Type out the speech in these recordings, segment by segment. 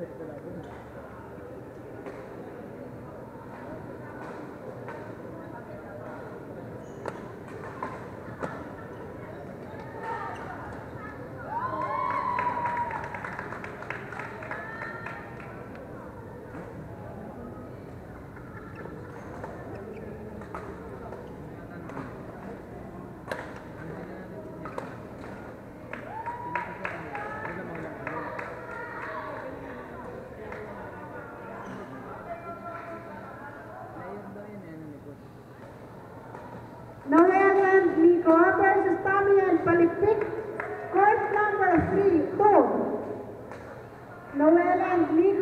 될 거라고. Joel and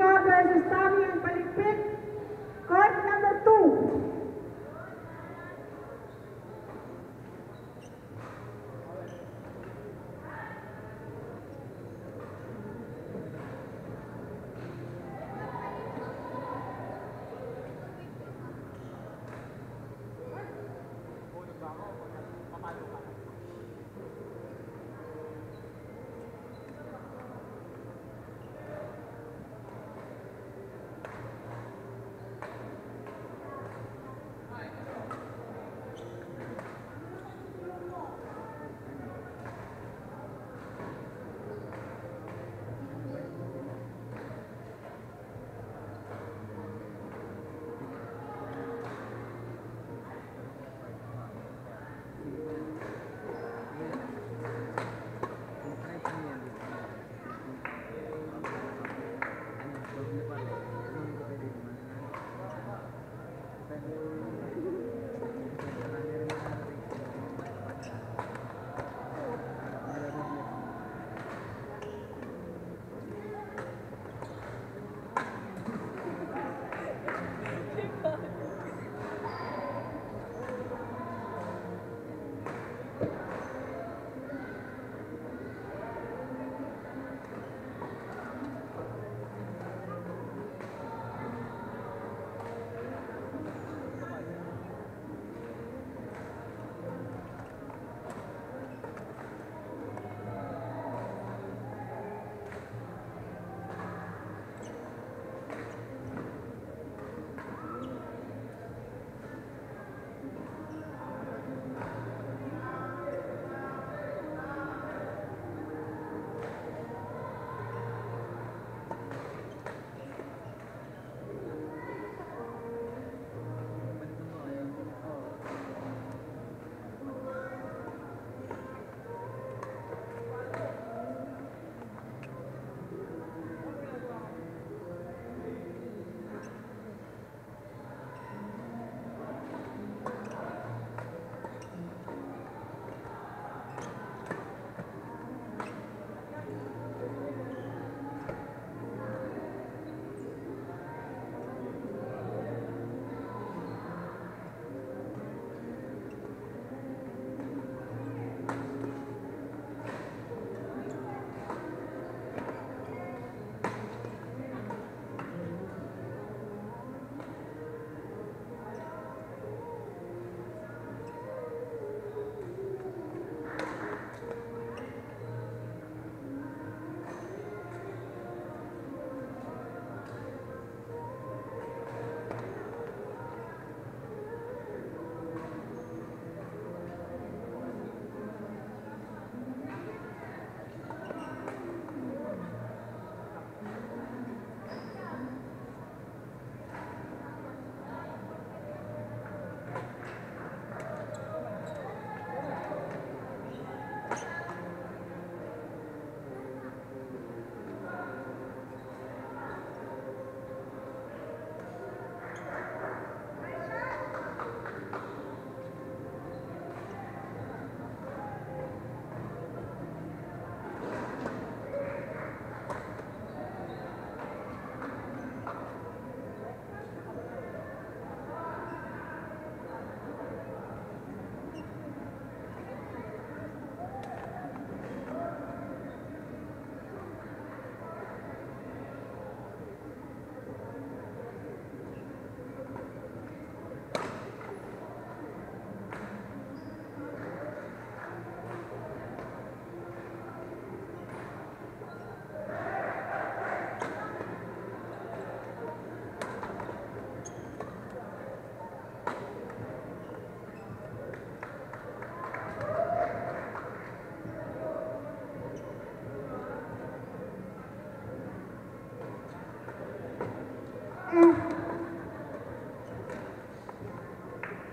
MJ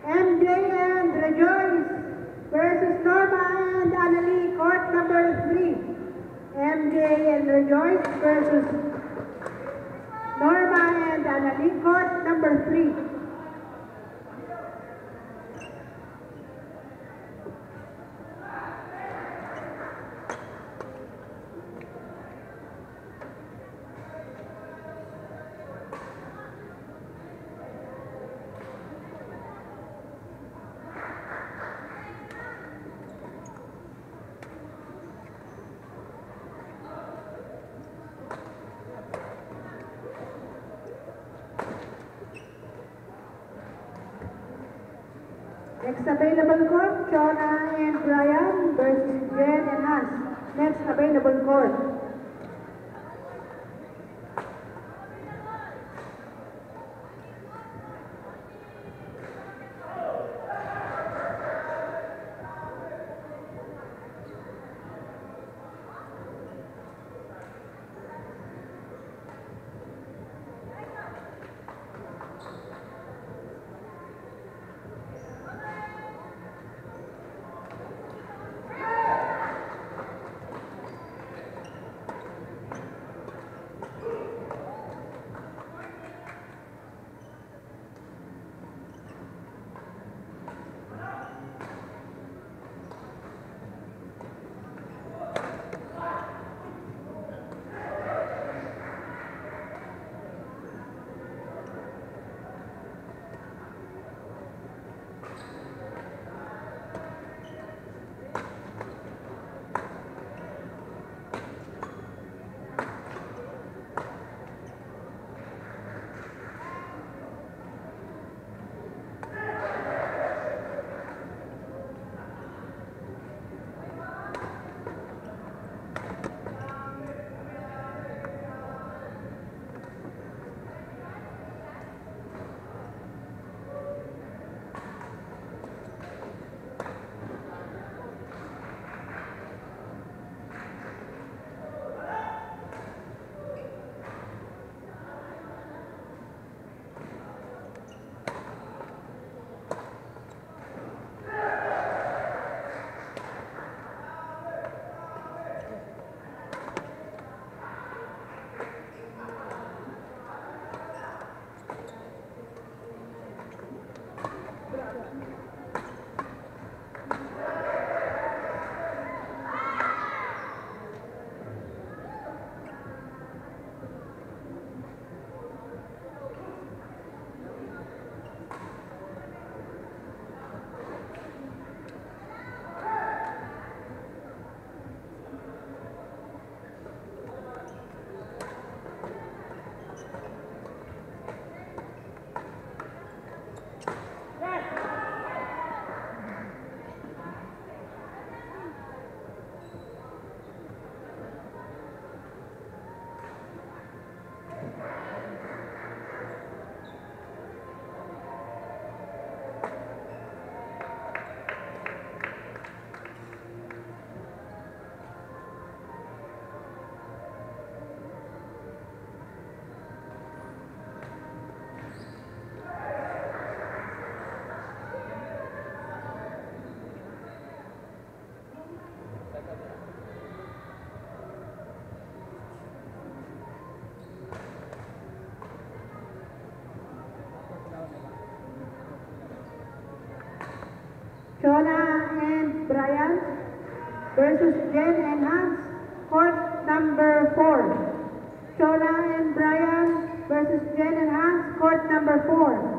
and Rejoice versus Norma and Annalie, court number three. MJ and Rejoice versus Norma and Annalie, court number three. Next available court, Chona and Brian versus Jen and Hans. Next available court. Chona and Brian versus Jen and Hans. Court number four. Chona and Brian versus Jen and Hans. Court number four.